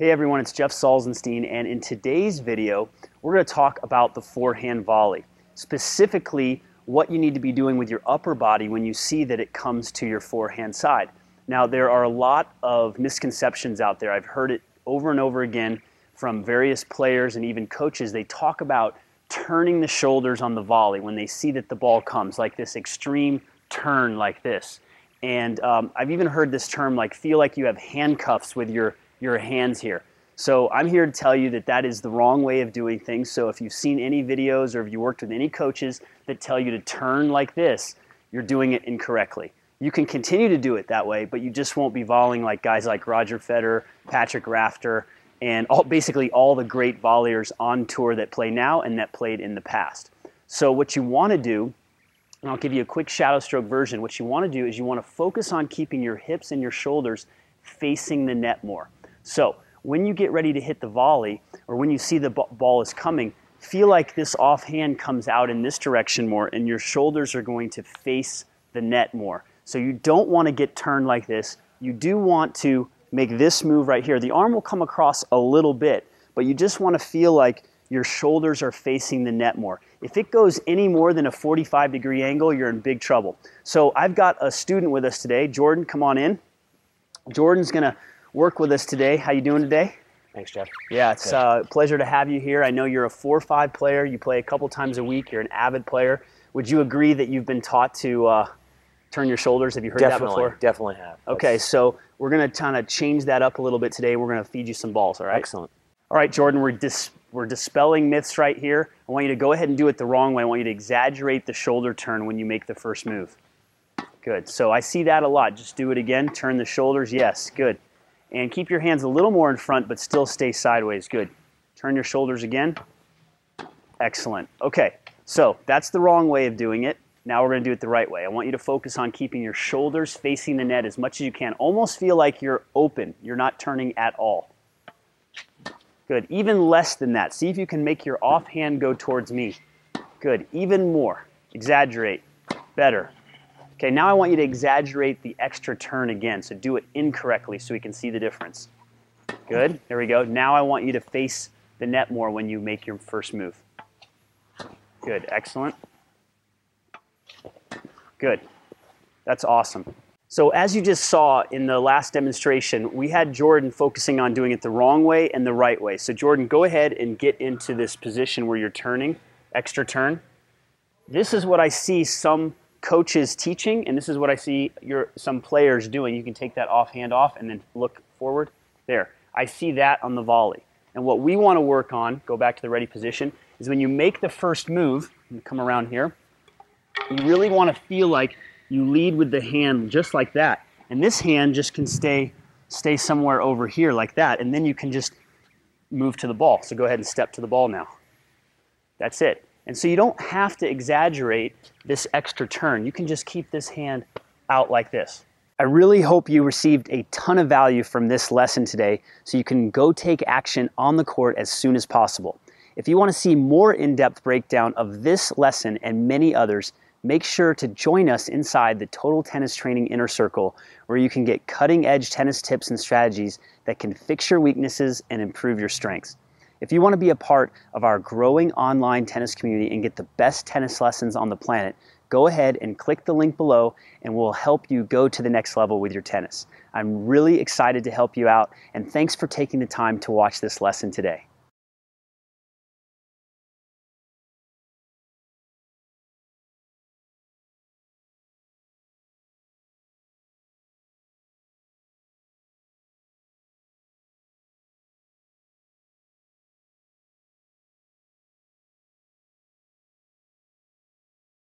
Hey everyone, it's Jeff Salzenstein, and in today's video, we're going to talk about the forehand volley. Specifically, what you need to be doing with your upper body when you see that it comes to your forehand side. Now, there are a lot of misconceptions out there. I've heard it over and over again from various players and even coaches. They talk about turning the shoulders on the volley when they see that the ball comes, like this extreme turn like this. And um, I've even heard this term like feel like you have handcuffs with your your hands here. So I'm here to tell you that that is the wrong way of doing things. So if you've seen any videos or if you worked with any coaches that tell you to turn like this, you're doing it incorrectly. You can continue to do it that way, but you just won't be volleying like guys like Roger Federer, Patrick Rafter, and all, basically all the great volleyers on tour that play now and that played in the past. So what you want to do, and I'll give you a quick shadow stroke version, what you want to do is you want to focus on keeping your hips and your shoulders facing the net more. So when you get ready to hit the volley or when you see the ball is coming, feel like this offhand comes out in this direction more and your shoulders are going to face the net more. So you don't want to get turned like this. You do want to make this move right here. The arm will come across a little bit, but you just want to feel like your shoulders are facing the net more. If it goes any more than a 45 degree angle, you're in big trouble. So I've got a student with us today. Jordan, come on in. Jordan's going to work with us today. How you doing today? Thanks, Jeff. Yeah, it's uh, a pleasure to have you here. I know you're a 4-5 player. You play a couple times a week. You're an avid player. Would you agree that you've been taught to uh, turn your shoulders? Have you heard definitely, that before? Definitely have. Okay, That's... so we're going to kind of change that up a little bit today. We're going to feed you some balls, all right? Excellent. All right, Jordan, we're, dis- we're dispelling myths right here. I want you to go ahead and do it the wrong way. I want you to exaggerate the shoulder turn when you make the first move. Good. So I see that a lot. Just do it again. Turn the shoulders. Yes, good. And keep your hands a little more in front, but still stay sideways. Good. Turn your shoulders again. Excellent. Okay, so that's the wrong way of doing it. Now we're going to do it the right way. I want you to focus on keeping your shoulders facing the net as much as you can. Almost feel like you're open. You're not turning at all. Good. Even less than that. See if you can make your offhand go towards me. Good. Even more. Exaggerate. Better. Okay, now I want you to exaggerate the extra turn again. So do it incorrectly so we can see the difference. Good, there we go. Now I want you to face the net more when you make your first move. Good, excellent. Good, that's awesome. So as you just saw in the last demonstration, we had Jordan focusing on doing it the wrong way and the right way. So Jordan, go ahead and get into this position where you're turning, extra turn. This is what I see some coaches teaching, and this is what I see your, some players doing. You can take that off hand off and then look forward. There. I see that on the volley. And what we want to work on, go back to the ready position, is when you make the first move, come around here, you really want to feel like you lead with the hand just like that. And this hand just can stay, stay somewhere over here like that. And then you can just move to the ball. So go ahead and step to the ball now. That's it. And so you don't have to exaggerate this extra turn. You can just keep this hand out like this. I really hope you received a ton of value from this lesson today so you can go take action on the court as soon as possible. If you want to see more in-depth breakdown of this lesson and many others, make sure to join us inside the Total Tennis Training Inner Circle where you can get cutting-edge tennis tips and strategies that can fix your weaknesses and improve your strengths. If you want to be a part of our growing online tennis community and get the best tennis lessons on the planet, go ahead and click the link below and we'll help you go to the next level with your tennis. I'm really excited to help you out and thanks for taking the time to watch this lesson today.